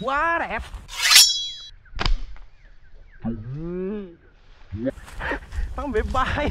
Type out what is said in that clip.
quá đẹp. Tao bị bay